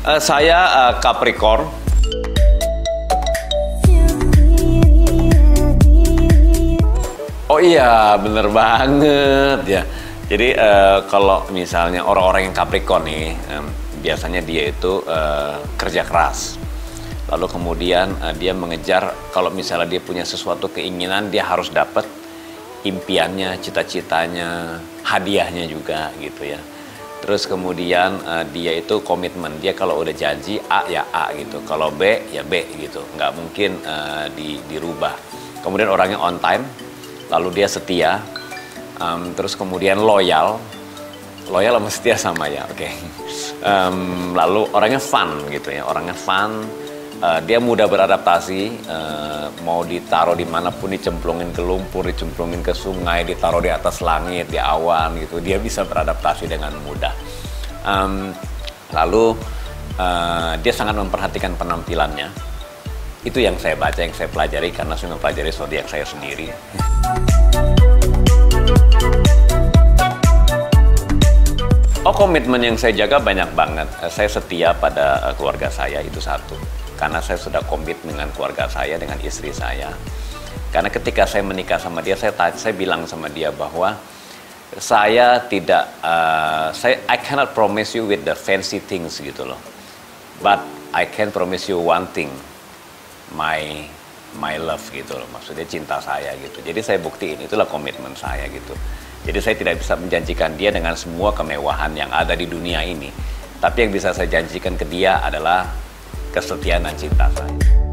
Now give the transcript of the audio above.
Uh, saya uh, Capricorn. Oh iya, bener banget ya. Jadi uh, kalau misalnya orang-orang yang Capricorn nih, um, biasanya dia itu uh, kerja keras. Lalu kemudian uh, dia mengejar kalau misalnya dia punya sesuatu keinginan, dia harus dapat impiannya, cita-citanya, hadiahnya juga gitu ya. Terus kemudian uh, dia itu komitmen, dia kalau udah janji A ya A gitu, kalau B ya B gitu, nggak mungkin uh, di, dirubah. Kemudian orangnya on time, lalu dia setia, um, terus kemudian loyal, loyal sama setia sama ya, oke. Okay. Um, lalu orangnya fun gitu ya, orangnya fun, uh, dia mudah beradaptasi, uh, mau ditaruh di mana pun, dicemplungin ke lumpur, dicemplungin ke sungai, ditaruh di atas langit, di awan gitu, dia bisa beradaptasi dengan mudah. Um, lalu uh, dia sangat memperhatikan penampilannya. Itu yang saya baca, yang saya pelajari karena saya mempelajari zodiak saya sendiri. Oh komitmen yang saya jaga banyak banget. Saya setia pada keluarga saya itu satu. Karena saya sudah komit dengan keluarga saya, dengan istri saya. Karena ketika saya menikah sama dia, saya saya bilang sama dia bahwa saya tidak, uh, saya I cannot promise you with the fancy things gitu loh. But I can promise you one thing, my my love gitu loh. Maksudnya cinta saya gitu. Jadi saya buktiin itulah komitmen saya gitu. Jadi saya tidak bisa menjanjikan dia dengan semua kemewahan yang ada di dunia ini. Tapi yang bisa saya janjikan ke dia adalah kesetiaan dan cinta saya.